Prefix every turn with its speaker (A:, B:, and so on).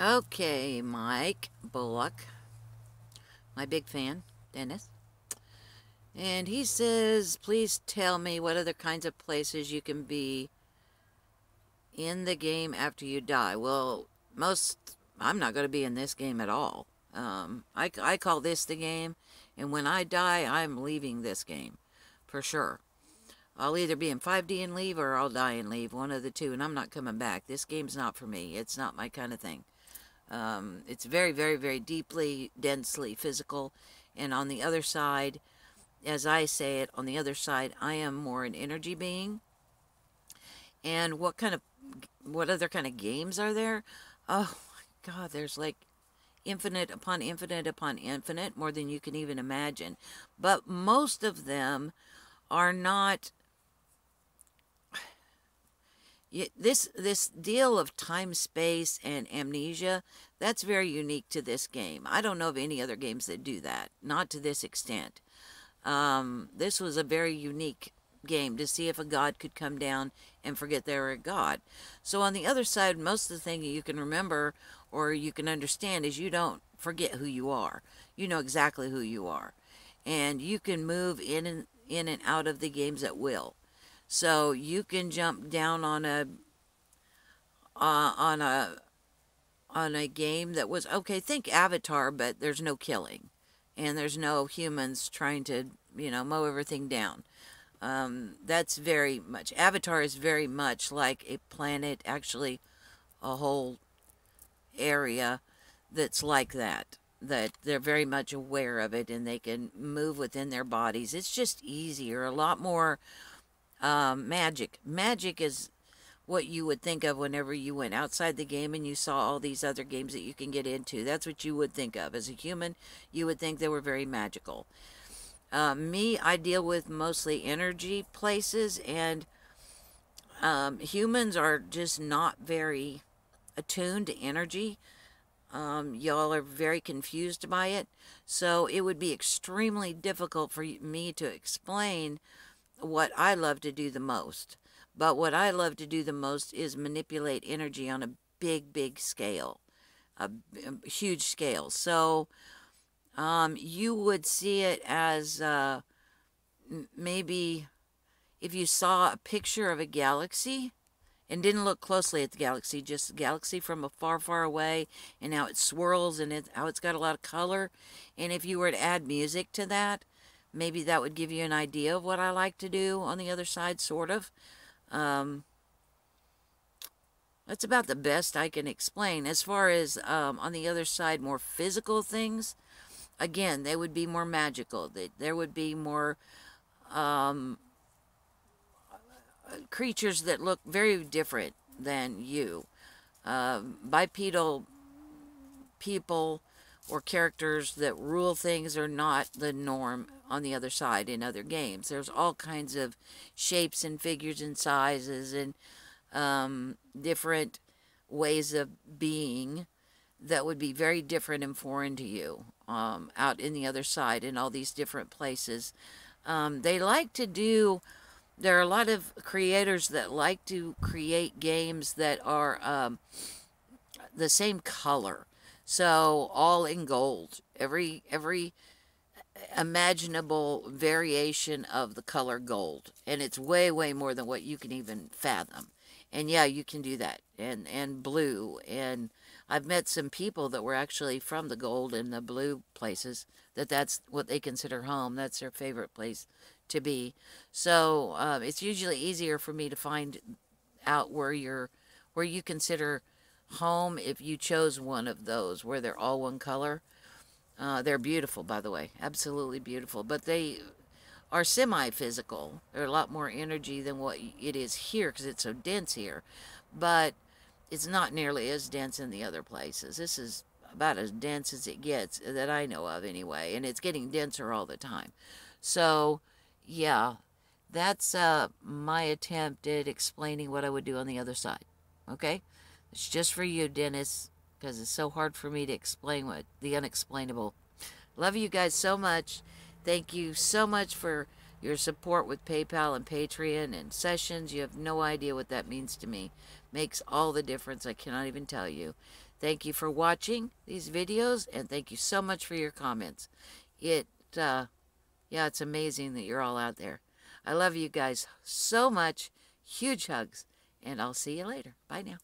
A: Okay, Mike Bullock, my big fan, Dennis. And he says, please tell me what other kinds of places you can be in the game after you die. Well, most, I'm not going to be in this game at all. Um, I, I call this the game, and when I die, I'm leaving this game, for sure. I'll either be in 5D and leave, or I'll die and leave, one of the two, and I'm not coming back. This game's not for me. It's not my kind of thing. Um, it's very, very, very deeply, densely physical. And on the other side, as I say it, on the other side, I am more an energy being. And what kind of, what other kind of games are there? Oh my God, there's like infinite upon infinite upon infinite, more than you can even imagine. But most of them are not this this deal of time space and amnesia that's very unique to this game. I don't know of any other games that do that not to this extent. Um, this was a very unique game to see if a god could come down and forget they were a god. So on the other side most of the thing you can remember or you can understand is you don't forget who you are. You know exactly who you are. And you can move in and in and out of the games at will so you can jump down on a uh, on a on a game that was okay. Think Avatar, but there's no killing, and there's no humans trying to you know mow everything down. Um, that's very much Avatar is very much like a planet, actually, a whole area that's like that. That they're very much aware of it and they can move within their bodies. It's just easier, a lot more um, magic. Magic is what you would think of whenever you went outside the game and you saw all these other games that you can get into. That's what you would think of. As a human, you would think they were very magical. Uh, me, I deal with mostly energy places, and um, humans are just not very attuned to energy. Um, y'all are very confused by it. So it would be extremely difficult for me to explain what I love to do the most. But what I love to do the most is manipulate energy on a big, big scale, a, a huge scale. So um, you would see it as uh, maybe if you saw a picture of a galaxy and didn't look closely at the galaxy, just galaxy from a far, far away, and how it swirls and it, how it's got a lot of color. And if you were to add music to that, maybe that would give you an idea of what I like to do on the other side, sort of. Um, that's about the best I can explain. As far as um, on the other side, more physical things, again, they would be more magical. They, there would be more um, creatures that look very different than you. Uh, bipedal people or characters that rule things are not the norm on the other side in other games. There's all kinds of shapes and figures and sizes and um, different ways of being that would be very different and foreign to you um, out in the other side in all these different places. Um, they like to do, there are a lot of creators that like to create games that are um, the same color. So all in gold. Every every imaginable variation of the color gold. And it's way, way more than what you can even fathom. And yeah, you can do that. And, and blue. And I've met some people that were actually from the gold and the blue places, that that's what they consider home. That's their favorite place to be. So um, it's usually easier for me to find out where you're, where you consider home if you chose one of those, where they're all one color. Uh, they're beautiful, by the way, absolutely beautiful. But they are semi-physical. They're a lot more energy than what it is here because it's so dense here. But it's not nearly as dense in the other places. This is about as dense as it gets that I know of anyway, and it's getting denser all the time. So, yeah, that's uh, my attempt at explaining what I would do on the other side. Okay? It's just for you, Dennis because it's so hard for me to explain what the unexplainable. Love you guys so much. Thank you so much for your support with PayPal and Patreon and sessions. You have no idea what that means to me. Makes all the difference. I cannot even tell you. Thank you for watching these videos, and thank you so much for your comments. It, uh, yeah, it's amazing that you're all out there. I love you guys so much. Huge hugs, and I'll see you later. Bye now.